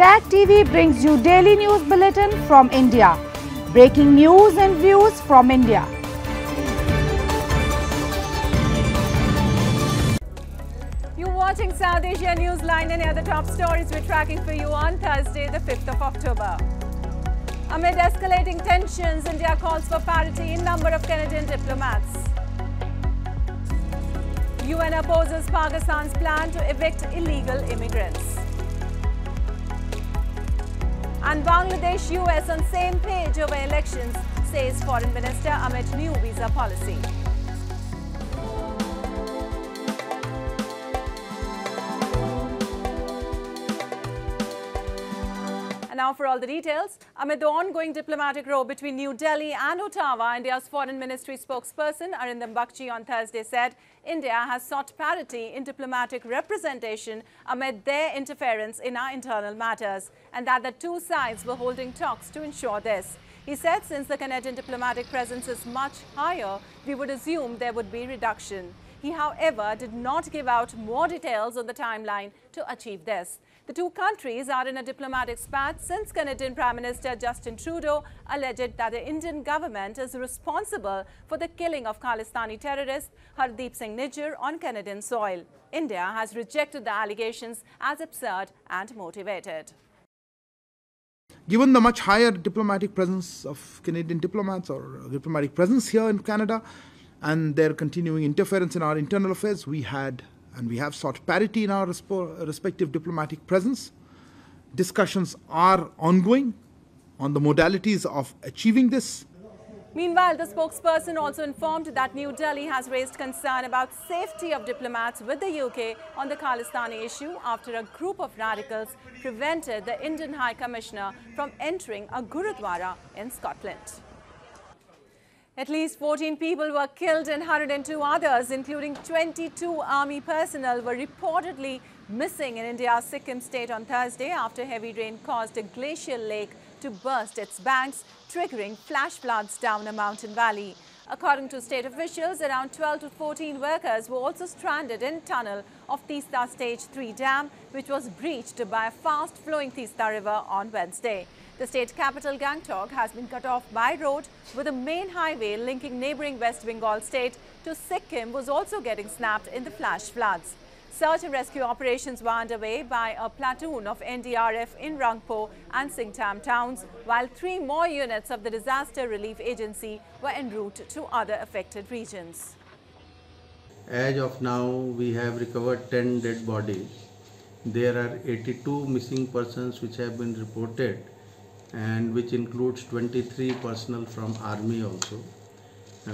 Tag TV brings you daily news bulletin from India. Breaking news and views from India. You're watching South Asia Newsline and the top stories we're tracking for you on Thursday, the 5th of October. Amid escalating tensions, India calls for parity in number of Canadian diplomats. UN opposes Pakistan's plan to evict illegal immigrants. And Bangladesh US on same page over elections, says Foreign Minister amid new visa policy. Now for all the details. Amid the ongoing diplomatic row between New Delhi and Ottawa, India's Foreign Ministry spokesperson Arindam Bagchi on Thursday said India has sought parity in diplomatic representation amid their interference in our internal matters and that the two sides were holding talks to ensure this. He said since the Canadian diplomatic presence is much higher, we would assume there would be reduction. He, however, did not give out more details on the timeline to achieve this. The two countries are in a diplomatic spat since Canadian Prime Minister Justin Trudeau alleged that the Indian government is responsible for the killing of Khalistani terrorist Hardeep Singh Nijjar on Canadian soil. India has rejected the allegations as absurd and motivated. Given the much higher diplomatic presence of Canadian diplomats or uh, diplomatic presence here in Canada and their continuing interference in our internal affairs, we had and we have sought parity in our respective diplomatic presence. Discussions are ongoing on the modalities of achieving this. Meanwhile, the spokesperson also informed that New Delhi has raised concern about safety of diplomats with the UK on the Khalistani issue after a group of radicals prevented the Indian High Commissioner from entering a Gurudwara in Scotland. At least 14 people were killed and 102 others, including 22 army personnel, were reportedly missing in India's Sikkim state on Thursday after heavy rain caused a glacial lake to burst its banks, triggering flash floods down a mountain valley. According to state officials, around 12 to 14 workers were also stranded in tunnel of Teesta Stage 3 dam, which was breached by a fast-flowing Teesta river on Wednesday. The state capital Gangtok has been cut off by road with the main highway linking neighbouring West Bengal state to Sikkim was also getting snapped in the flash floods. Search and rescue operations were underway by a platoon of NDRF in Rangpo and Singtam towns, while three more units of the Disaster Relief Agency were en route to other affected regions. As of now, we have recovered 10 dead bodies. There are 82 missing persons which have been reported and which includes 23 personnel from army also.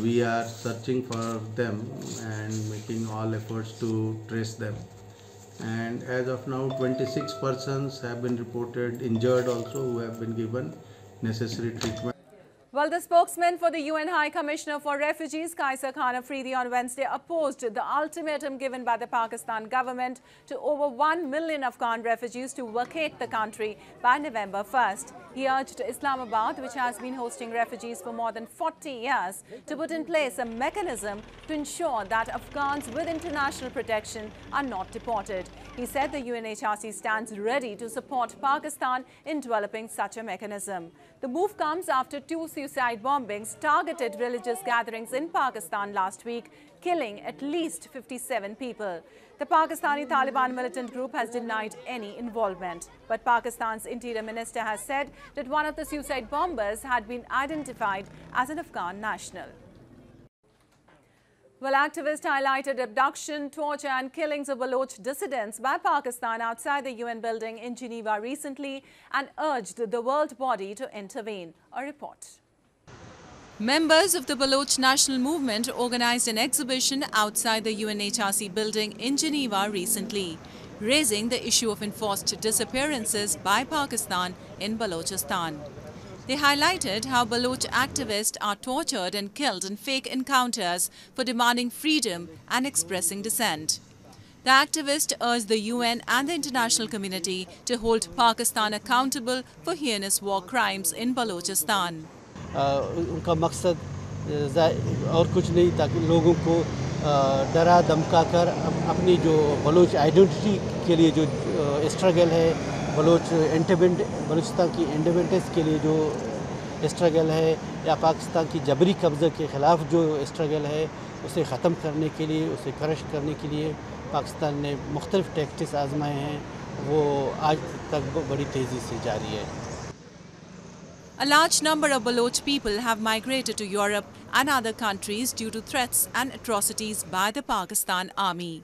We are searching for them and making all efforts to trace them. And as of now, 26 persons have been reported injured also who have been given necessary treatment. Well, the spokesman for the UN High Commissioner for Refugees, Qaiser Khan Afridi, on Wednesday opposed the ultimatum given by the Pakistan government to over 1 million Afghan refugees to vacate the country by November 1st. He urged Islamabad, which has been hosting refugees for more than 40 years, to put in place a mechanism to ensure that Afghans with international protection are not deported. He said the UNHCR stands ready to support Pakistan in developing such a mechanism. The move comes after two suicide bombings targeted religious gatherings in Pakistan last week, killing at least 57 people. The Pakistani Taliban militant group has denied any involvement. But Pakistan's interior minister has said that one of the suicide bombers had been identified as an Afghan national. Well, activists highlighted abduction, torture and killings of Baloch dissidents by Pakistan outside the UN building in Geneva recently and urged the world body to intervene. A report. Members of the Baloch National Movement organized an exhibition outside the UNHRC building in Geneva recently, raising the issue of enforced disappearances by Pakistan in Balochistan. They highlighted how Baloch activists are tortured and killed in fake encounters for demanding freedom and expressing dissent. The activists urged the UN and the international community to hold Pakistan accountable for heinous war crimes in Balochistan. उनका मकसद और कुछ नहीं, ताकि लोगों को डरा, धमका कर अपनी जो बलोच आइडेंटिटी के लिए जो स्ट्रगल है, बलोच इंडिपेंड बलूचिस्तान की इंडिपेंडेंस के लिए जो स्ट्रगल है, या पाकिस्तान की जबरी कब्ज़े के ख़िलाफ़ जो स्ट्रगल है, उसे ख़त्म करने के लिए, उसे क्रश करने के लिए पाकिस्तान ने मुख्तलिफ़ टैक्टिस आजमाए हैं। वो आज तक बड़ी तेज़ी से जारी है। A large number of Baloch people have migrated to Europe and other countries due to threats and atrocities by the Pakistan army.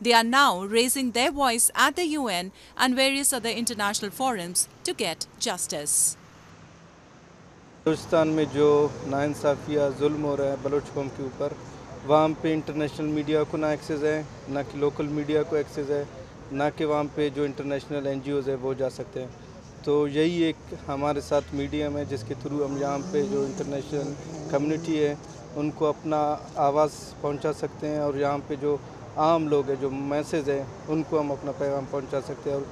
They are now raising their voice at the UN and various other international forums to get justice. Balochistan में जो नाइंसाफ़ी या जुल्म हो रहा है Bloch कौम के ऊपर वहाँ पे इंटरनेशनल मीडिया को ना एक्सेस है ना कि लोकल मीडिया को एक्सेस है ना कि वहाँ पे जो इंटरनेशनल एन है वो जा सकते हैं तो यही एक हमारे साथ मीडियम है, जिसके थ्रू हम यहाँ पे जो इंटरनेशनल कम्युनिटी है, उनको अपना आवाज़ पहुँचा सकते हैं और यहाँ पे जो आम लोग हैं, जो मैसेज हैं, उनको हम अपना पैगाम पहुँचा सकते हैं और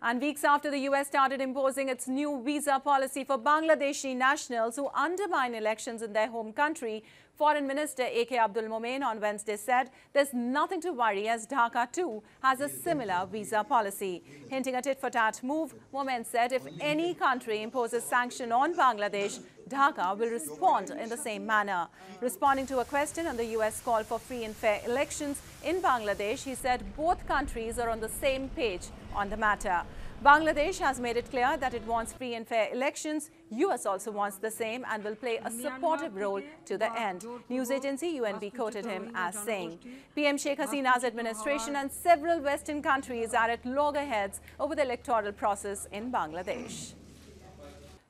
And weeks after the US started imposing its new visa policy for Bangladeshi nationals who undermine elections in their home country, Foreign Minister A.K. Abdul Momen on Wednesday said there's nothing to worry as Dhaka too has a similar visa policy. Hinting at tit-for-tat move, Momen said if any country imposes sanction on Bangladesh, Dhaka will respond in the same manner. Responding to a question on the US call for free and fair elections in Bangladesh, he said both countries are on the same page on the matter. Bangladesh has made it clear that it wants free and fair elections. US also wants the same and will play a supportive role to the end. News agency UNB quoted him as saying, PM Sheikh Hasina's administration and several Western countries are at loggerheads over the electoral process in Bangladesh.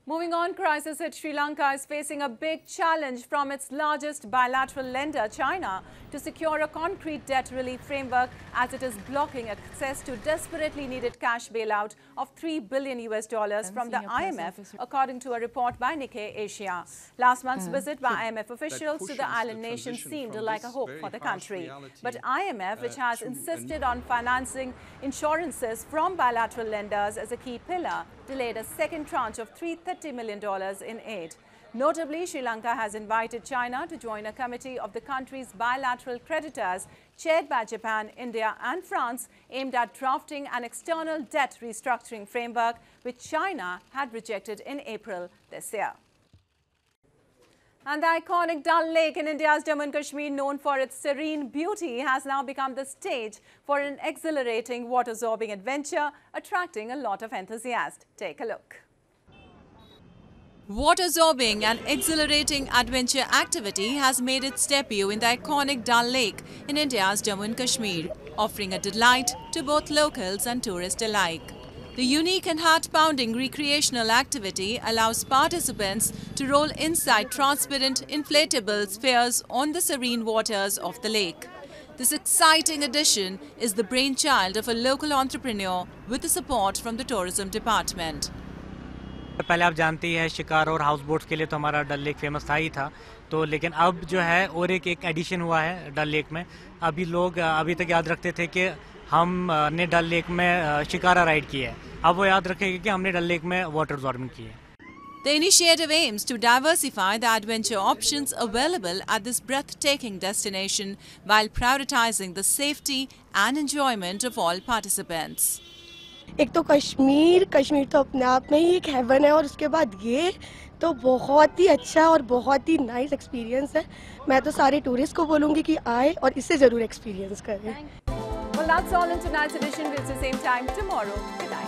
Moving on, crisis at Sri Lanka is facing a big challenge from its largest bilateral lender, China, to secure a concrete debt relief framework as it is blocking access to desperately needed cash bailout of 3 billion US dollars from the IMF, according to a report by Nikkei Asia. Last month's visit by IMF officials to the island nation seemed like a hope for the country. But IMF, which has insisted on financing assurances from bilateral lenders as a key pillar, delayed a second tranche of $330 million in aid. Notably, Sri Lanka has invited China to join a committee of the country's bilateral creditors chaired by Japan, India and France aimed at drafting an external debt restructuring framework which China had rejected in April this year. And the iconic Dal Lake in India's Jammu and Kashmir, known for its serene beauty, has now become the stage for an exhilarating water-zorbing adventure, attracting a lot of enthusiasts. Take a look. Water-zorbing and exhilarating adventure activity has made its debut in the iconic Dal Lake in India's Jammu and Kashmir, offering a delight to both locals and tourists alike. The unique and heart-pounding recreational activity allows participants to roll inside transparent inflatable spheres on the serene waters of the lake. This exciting addition is the brainchild of a local entrepreneur with the support from the tourism department. पहले आप जानती है शिकार और house boats के लिए तो हमारा डल लेक फेमस था ही था तो लेकिन अब जो है और एक एक एडिशन हुआ है डल लेक में अभी लोग अभी तक याद रखते थे कि हम ने डल लेक में शिकारा राइड की है अब वो याद रखेंगे कि हमने डल लेक में वाटर जॉर्मिंग की है The initiative aims to diversify the adventure options available at this breathtaking destination while prioritizing the safety and enjoyment of all participants. एक तो कश्मीर कश्मीर तो अपने आप में ही एक हेवन है और उसके बाद ये तो बहुत ही अच्छा और बहुत ही नाइस एक्सपीरियंस है मैं तो सारे टूरिस्ट को बोलूँगी कि आए और इसे ज़रूर एक्सपीरियंस करें Well, that's all in tonight's edition. We'll see the same time tomorrow. Good night.